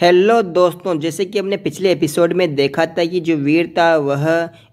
Hello दोस्तों, जैसे कि हमने पिछले एपिसोड में देखा था कि जो वीर था, वह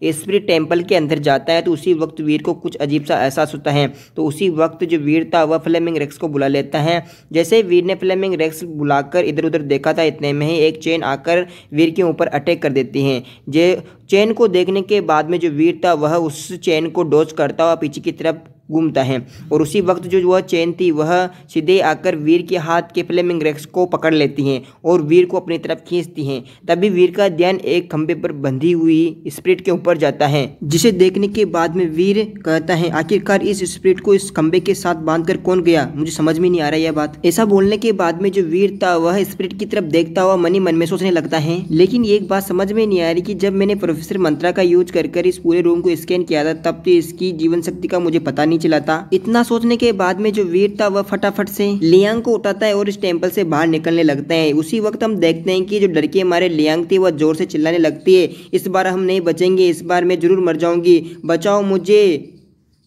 स्पिरिट टेंपल के अंदर जाता है तो उसी वक्त वीर को कुछ अजीब सा एहसास होता है। तो उसी वक्त जो वीर था, वह फ्लेमिंग रेक्स को बुला लेता है। जैसे वीर ने फ्लेमिंग रेक्स बुलाकर इधर उधर देखा था, इतने में ही एक चेन आकर वीर के ऊपर अटैक कर देती है। जे, चेन को देखने के बाद में जो वीर था, वह उस चेन को डोज करता हुआ पीछे की तरफ़ घूमता है। और उसी वक्त जो वह चैन थी, वह सीधे आकर वीर के हाथ के फ्लेमिंग रेक्स को पकड़ लेती हैं और वीर को अपनी तरफ़ खींचती हैं। तभी वीर का ध्यान एक खंभे पर बंधी हुई स्प्रिट के ऊपर जाता है, जिसे देखने के बाद में वीर कहता है, आखिरकार इस स्प्रिट को इस खंभे के साथ बाँध कर कौन गया? मुझे समझ में नहीं आ रहा यह बात। ऐसा बोलने के बाद में जो वीर था, वह स्प्रिट की तरफ़ देखता हुआ मनी मन में सोचने लगता है। लेकिन एक बात समझ में नहीं आ रही कि जब मैंने प्रोफेसर मंत्रा का यूज़ कर इस पूरे रूम को स्कैन किया था, तब तो इसकी जीवन शक्ति का मुझे पता नहीं नहीं चलाता इतना सोचने के बाद में जो वीर था, वह फटाफट से लियांग को उठाता है और इस टेंपल से बाहर निकलने लगता है। उसी वक्त हम देखते हैं कि जो डर के हमारे लियांग थी, वह ज़ोर से चिल्लाने लगती है। इस बार हम नहीं बचेंगे, इस बार मैं ज़रूर मर जाऊँगी। बचाओ मुझे।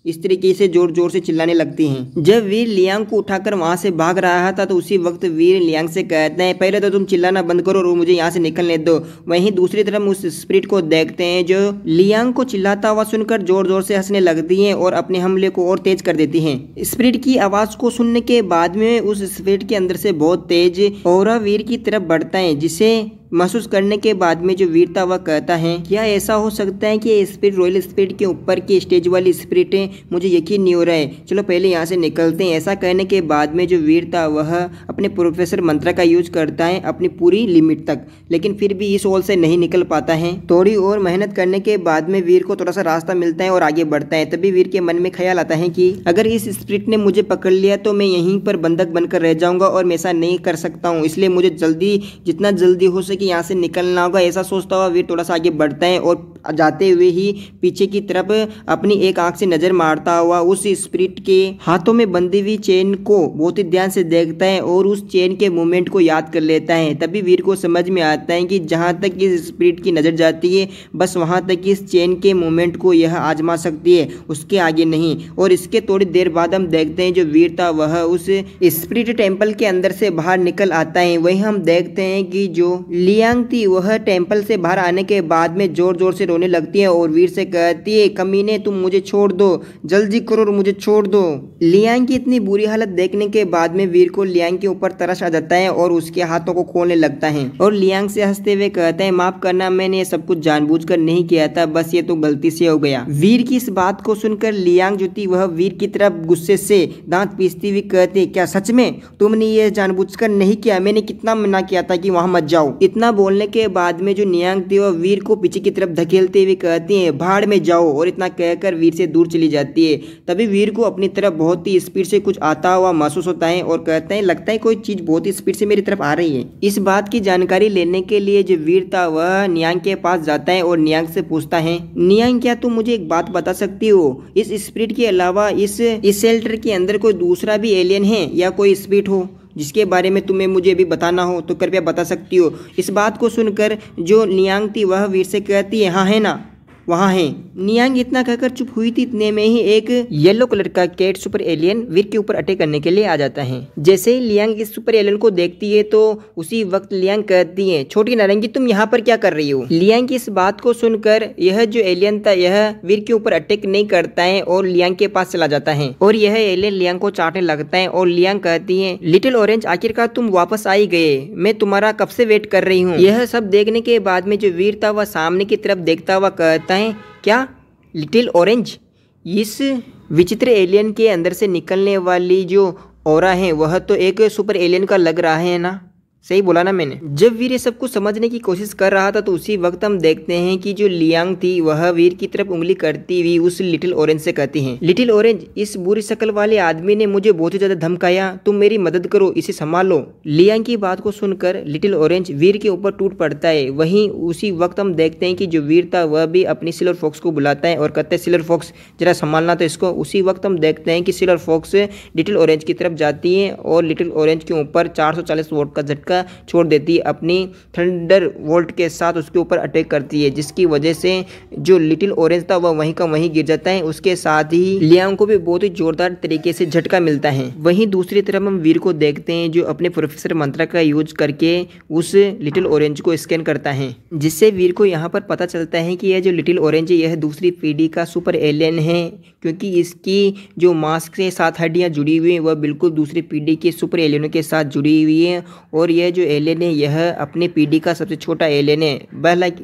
इस तरीके से ज़ोर ज़ोर से चिल्लाने लगती हैं। जब वीर लियांग को उठाकर वहाँ से भाग रहा था तो उसी वक्त वीर लियांग से कहते हैं, पहले तो तुम चिल्लाना बंद करो और मुझे यहाँ से निकलने दो। वहीं दूसरी तरफ़ उस स्प्रिट को देखते हैं, जो लियांग को चिल्लाता हुआ सुनकर ज़ोर ज़ोर से हंसने लगती हैं और अपने हमले को और तेज कर देती हैं। स्प्रिट की आवाज़ को सुनने के बाद में उस स्प्रिट के अंदर से बहुत तेज और वीर की तरफ़ बढ़ता है, जिसे महसूस करने के बाद में जो वीरता वह कहता है, क्या ऐसा हो सकता है कि स्पिरिट, रॉयल स्पिरिट के ऊपर की स्टेज वाली स्पिरिट है मुझे यकीन नहीं हो रहा? है चलो पहले यहाँ से निकलते हैं। ऐसा कहने के बाद में जो वीरता वह अपने प्रोफेसर मंत्रा का यूज़ करता है अपनी पूरी लिमिट तक, लेकिन फिर भी इस होल से नहीं निकल पाता है। थोड़ी और मेहनत करने के बाद में वीर को थोड़ा सा रास्ता मिलता है और आगे बढ़ता है। तभी वीर के मन में ख्याल आता है कि अगर इस स्पिरिट ने मुझे पकड़ लिया तो मैं यहीं पर बंधक बनकर रह जाऊँगा और मैं ऐसा नहीं कर सकता हूँ। इसलिए मुझे जल्दी, जितना जल्दी हो सके कि यहाँ से निकलना होगा, ऐसा सोचता हुआ वीर थोड़ा सा आगे बढ़ता है और जाते हुए ही पीछे की तरफ़ अपनी एक आँख से नज़र मारता हुआ उस स्प्रिट के हाथों में बंधी हुई चेन को बहुत ही ध्यान से देखता है और उस चेन के मूवमेंट को याद कर लेता है। तभी वीर को समझ में आता है कि जहाँ तक इस स्पिरिट की नज़र जाती है, बस वहाँ तक इस चेन के मूवमेंट को यह आजमा सकती है, उसके आगे नहीं। और इसके थोड़ी देर बाद हम देखते हैं जो वीर था, वह उस स्प्रिट टेंपल के अंदर से बाहर निकल आता है। वही हम देखते हैं कि जो लियांग थी, वह टेंपल से बाहर आने के बाद में ज़ोर ज़ोर से रोने लगती है और वीर से कहती है, कमीने, तुम मुझे छोड़ दो। जल्दी करो और मुझे छोड़ दो। लियांग की इतनी बुरी हालत देखने के बाद में वीर को लियांग के ऊपर तरस आ जाता है और उसके हाथों को खोलने लगता है। और लियांग से हँसते हुए कहते हैं, माफ़ करना, मैंने ये सब कुछ जानबूझकर नहीं किया था, बस ये तो गलती से हो गया। वीर की इस बात को सुनकर लियांग जो थी, वह वीर की तरफ़ गुस्से से दांत पीसती हुई कहती, क्या सच में तुमने ये जानबूझकर नहीं किया? मैंने कितना मना किया था कि वहाँ मत जाओ। इतना बोलने के बाद में जो नियांग थी, वह वीर को पीछे की तरफ़ धकेलते हुए कहती है, भाड़ में जाओ और इतना कहकर वीर से दूर चली जाती है। तभी वीर को अपनी तरफ़ बहुत ही स्पीड से कुछ आता हुआ महसूस होता है और कहते हैं, लगता है कोई चीज़ बहुत ही स्पीड से मेरी तरफ़ आ रही है। इस बात की जानकारी लेने के लिए जो वीर था, वह नियांग के पास जाता है और नियांग से पूछता है, नियांग, क्या तुम मुझे एक बात बता सकती हो? इस स्पिरिट के अलावा इस इस शेल्टर के अंदर कोई दूसरा भी एलियन है या कोई स्पिरिट हो? जिसके बारे में तुम्हें मुझे अभी बताना हो तो कृपया बता सकती हो। इस बात को सुनकर जो नियांग थी वह वीर से कहती है हाँ है ना? वहाँ है। नियांग इतना कहकर चुप हुई थी, इतने में ही एक येलो कलर का कैट सुपर एलियन वीर के ऊपर अटैक करने के लिए आ जाता है। जैसे ही लियांग इस सुपर एलियन को देखती है तो उसी वक्त लियांग कहती है, छोटी नारंगी, तुम यहाँ पर क्या कर रही हो? लियांग की इस बात को सुनकर यह जो एलियन था, यह वीर के ऊपर अटैक नहीं करता है और लियांग के पास चला जाता है। और यह एलियन लियांग को चाटने लगता है और लियांग कहती है, लिटिल ऑरेंज, आखिरकार तुम वापस आई गए। मैं तुम्हारा कब से वेट कर रही हूँ? यह सब देखने के बाद में जो वीर था, वह सामने की तरफ़ देखता हुआ कहता है क्या लिटिल ऑरेंज इस विचित्र एलियन के अंदर से निकलने वाली जो और है, वह तो एक सुपर एलियन का लग रहा है ना? सही बोला ना मैंने। जब वीर ये सब कुछ समझने की कोशिश कर रहा था तो उसी वक्त हम देखते हैं कि जो लियांग थी, वह वीर की तरफ़ उंगली करती हुई उस लिटिल ऑरेंज से कहती है, लिटिल ऑरेंज, इस बुरी शक्ल वाले आदमी ने मुझे बहुत ही ज़्यादा धमकाया। तुम मेरी मदद करो, इसे संभालो। लियांग की बात को सुनकर लिटिल ऑरेंज वीर के ऊपर टूट पड़ता है। वहीं उसी वक्त हम देखते हैं कि जो वीर था, वह भी अपनी सिल्वर फॉक्स को बुलाता है और कहते हैं सिलर फॉक्स, जरा संभालना तो इसको। उसी वक्त हम देखते हैं कि सिलर फॉक्स लिटिल ऑरेंज की तरफ़ जाती है और लिटिल ऑरेंज के ऊपर चार वोट का झटका झटका छोड़ देती है अपनी थंडर वोल्ट के साथ उसके ऊपर अटैक करती है, जिसकी वजह से जो लिटिल ऑरेंज था वह वहीं का वहीं गिर जाता है। उसके साथ ही लियांग को भी बहुत ही जोरदार तरीके से झटका मिलता है। वहीं दूसरी तरफ़ हम वीर को देखते हैं, जो अपने प्रोफेसर मंत्रा का यूज़ करके उस लिटिल ऑरेंज को स्कैन करता है, जिससे वीर को यहाँ पर पता चलता है कि यह जो लिटिल ऑरेंज है, यह दूसरी पीढ़ी का सुपर एलियन है, क्योंकि इसकी जो मास्क के साथ हड्डियाँ जुड़ी हुई हैं, वह बिल्कुल दूसरी पीढ़ी के सुपर एलियनों के साथ जुड़ी हुई है, और यह जो एलियन है, यह अपनी पीढ़ी का सबसे छोटा एलियन है।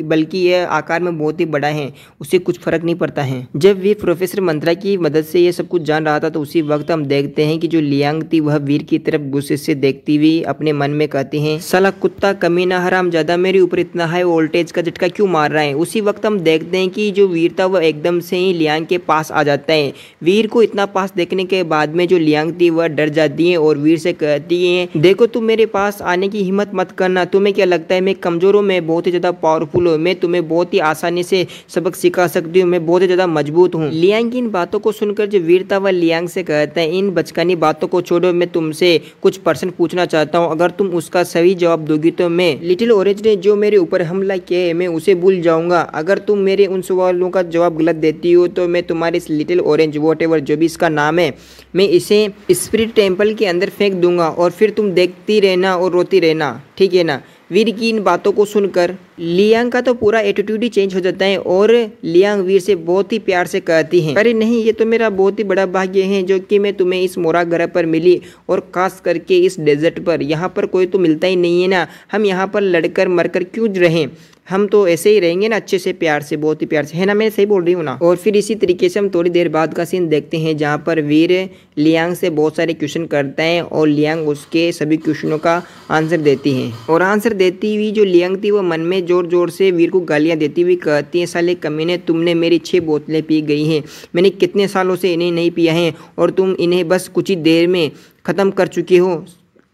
बल्कि यह आकार में बहुत ही बड़ा है, उसे कुछ फ़र्क नहीं पड़ता है। जब वीर प्रोफेसर मंत्रा की मदद से यह सब कुछ जान रहा था तो उसी वक्त हम देखते हैं कि जो लियांग थी, वह वीर की तरफ़ गुस्से से देखती हुई अपने मन में कहती है, सला कुत्ता, कमीना हराम ज़्यादा मेरे ऊपर इतना हाई वोल्टेज का झटका क्यों मार रहा है? उसी वक्त हम देखते हैं कि जो वीर था, वह एकदम से ही लियांग के पास आ जाता है। वीर को इतना पास देखने के बाद में जो लियांग थी, वह डर जाती है और वीर से कहती है, देखो, तुम मेरे पास आने की हिम्मत मत करना। तुम्हें क्या लगता है, मैं कमज़ोर हूँ, मैं बहुत ही ज़्यादा पावरफुल हूँ, मैं तुम्हें बहुत ही आसानी से सबक सिखा सकती हूँ, मैं बहुत ही ज़्यादा मज़बूत हूँ। लियांग की इन बातों को सुनकर जो वीर था वह लियांग से कहता है, इन बचकानी बातों को छोड़ो, मैं तुमसे कुछ पर्सन पूछना चाहता हूँ। अगर तुम उसका सही जवाब दोगी तो मैं, लिटिल ऑरेंज ने जो मेरे ऊपर हमला किया है, मैं उसे भूल जाऊँगा। अगर तुम मेरे उन सवालों का जवाब गलत देती हो तो मैं तुम्हारे इस लिटिल ऑरेंज वॉट जो भी इसका नाम है, मैं इसे स्पिरिट टेंपल के अंदर फेंक दूँगा और फिर तुम देखती रहना और रोती रहना, ठीक है ना? वीर की इन बातों को सुनकर लियांग का तो पूरा एटीट्यूड ही चेंज हो जाता है और लियांग वीर से बहुत ही प्यार से कहती हैं। अरे नहीं, ये तो मेरा बहुत ही बड़ा भाग्य है जो कि मैं तुम्हें इस मोरा ग्रह पर मिली और खास करके इस डेजर्ट पर। यहाँ पर कोई तो मिलता ही नहीं है ना। हम यहाँ पर लड़कर मरकर क्यों रहें? हम तो ऐसे ही रहेंगे ना, अच्छे से प्यार से, बहुत ही प्यार से। है ना, मैं सही बोल रही हूँ ना? और फिर इसी तरीके से हम थोड़ी देर बाद का सीन देखते हैं, जहाँ पर वीर लियांग से बहुत सारे क्वेश्चन करता है और लियांग उसके सभी क्वेश्चनों का आंसर देती है। और आंसर देती हुई जो लियांग थी, वो मन में ज़ोर ज़ोर से वीर को गालियाँ देती हुई कहती है, साले कमीने, तुमने मेरी छः बोतलें पी गई हैं। मैंने कितने सालों से इन्हें नहीं पिया है और तुम इन्हें बस कुछ ही देर में ख़त्म कर चुके हो।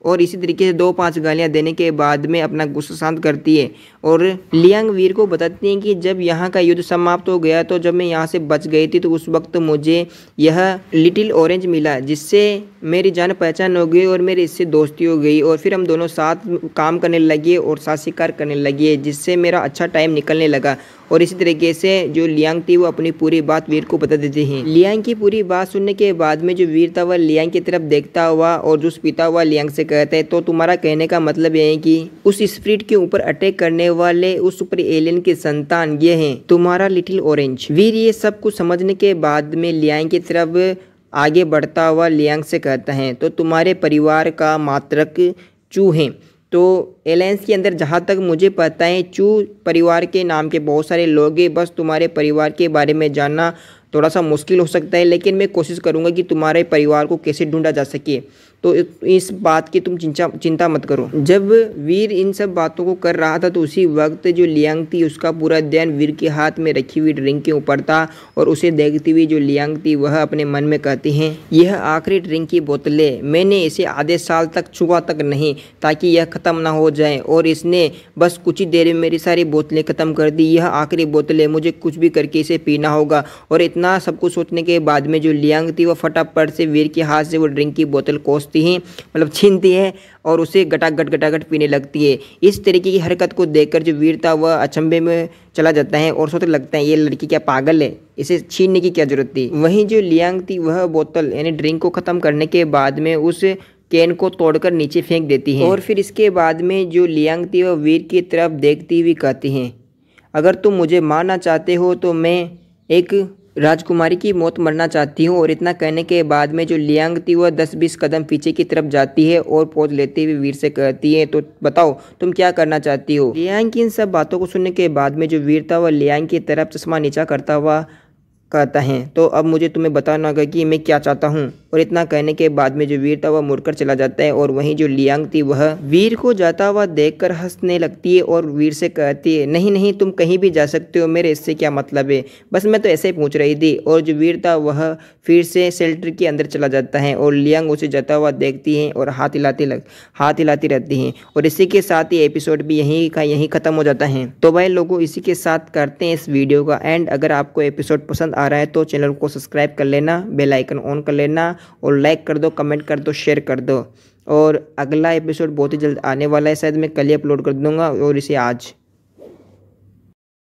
और इसी तरीके से दो पाँच गालियाँ देने के बाद में अपना गुस्सा शांत करती है। और लियांग वीर को बताती हैं कि जब यहाँ का युद्ध समाप्त हो गया तो जब मैं यहाँ से बच गई थी तो उस वक्त मुझे यह लिटिल ऑरेंज मिला, जिससे मेरी जान पहचान हो गई और मेरी इससे दोस्ती हो गई और फिर हम दोनों साथ काम करने लगे और साथ शिकार करने लगे, जिससे मेरा अच्छा टाइम निकलने लगा। और इसी तरीके से जो लियांग थी, वो अपनी पूरी बात वीर को बता देती हैं। लियांग की पूरी बात सुनने के बाद में जो वीर था, वह लियांग की तरफ़ देखता हुआ और जूस पीता हुआ लियांग से कहता है तो तुम्हारा कहने का मतलब यह है कि उस स्प्रिट के ऊपर अटैक करने वाले उस सुपर एलियन के संतान ये हैं, तुम्हारा लिटिल ऑरेंज। वीर ये सब कुछ समझने के बाद में लियांग की तरफ़ आगे बढ़ता हुआ लियांग से कहता है तो तुम्हारे परिवार का मात्रक चू हैं। तो एलायंस के अंदर जहाँ तक मुझे पता है, चू परिवार के नाम के बहुत सारे लोग हैं, बस तुम्हारे परिवार के बारे में जानना थोड़ा सा मुश्किल हो सकता है, लेकिन मैं कोशिश करूँगा कि तुम्हारे परिवार को कैसे ढूंढा जा सके। तो इस बात की तुम चिंता चिंता मत करो। जब वीर इन सब बातों को कर रहा था तो उसी वक्त जो लियांग थी, उसका पूरा ध्यान वीर के हाथ में रखी हुई ड्रिंक के ऊपर था और उसे देखती हुई जो लियांग थी, वह अपने मन में कहती हैं, यह आखिरी ड्रिंक की बोतलें मैंने इसे आधे साल तक छुआ तक नहीं, ताकि यह ख़त्म ना हो जाए। और इसने बस कुछ ही देर में मेरी सारी बोतलें ख़त्म कर दी। यह आखिरी बोतलें मुझे कुछ भी करके इसे पीना होगा। और इतना सब कुछ सोचने के बाद में जो लियांग थी, वह फटाफट से वीर के हाथ से वो ड्रिंक की बोतल कोस सोचती हैं मतलब छीनती है और उसे गटागट गटागट पीने लगती है। इस तरीके की हरकत को देखकर जो वीर था वह अचंभे में चला जाता है और सोचने लगता है, ये लड़की क्या पागल है? इसे छीनने की क्या ज़रूरत थी? वहीं जो लियांग थी, वह बोतल, यानी ड्रिंक को ख़त्म करने के बाद में उस कैन को तोड़कर नीचे फेंक देती है। और फिर इसके बाद में जो लियांग थी, वह वीर की तरफ़ देखती हुई कहती हैं, अगर तुम मुझे मारना चाहते हो तो मैं एक राजकुमारी की मौत मरना चाहती हूँ और इतना कहने के बाद में जो लियांग थी वह दस बीस कदम पीछे की तरफ़ जाती है और पोज लेते हुए वीर से कहती है तो बताओ, तुम क्या करना चाहती हो? लियांग की इन सब बातों को सुनने के बाद में जो वीर था वह लियांग की तरफ़ चश्मा नीचा करता हुआ कहता है तो अब मुझे तुम्हें बताना होगा कि मैं क्या चाहता हूँ। और इतना कहने के बाद में जो वीर था वह मुड़कर चला जाता है और वहीं जो लियांग थी वह वीर को जाता हुआ देखकर हंसने लगती है और वीर से कहती है, नहीं नहीं, तुम कहीं भी जा सकते हो, मेरे इससे क्या मतलब है? बस मैं तो ऐसे ही पूछ रही थी और जो वीर था वह फिर से शेल्टर के अंदर चला जाता है और लियांग उसे जाता हुआ देखती है और हाथ हिलाती लग, हाथ हिलाती रहती हैं। और इसी के साथ ही एपिसोड भी यहीं का यहीं ख़त्म हो जाता है। तो भाई लोगों, इसी के साथ करते हैं इस वीडियो का एंड अगर आपको एपिसोड पसंद आ रहा है तो चैनल को सब्सक्राइब कर लेना बेलाइकन ऑन कर लेना और लाइक कर दो कमेंट कर दो शेयर कर दो। और अगला एपिसोड बहुत ही जल्द आने वाला है, शायद मैं कल ही अपलोड कर दूँगा और इसे आज।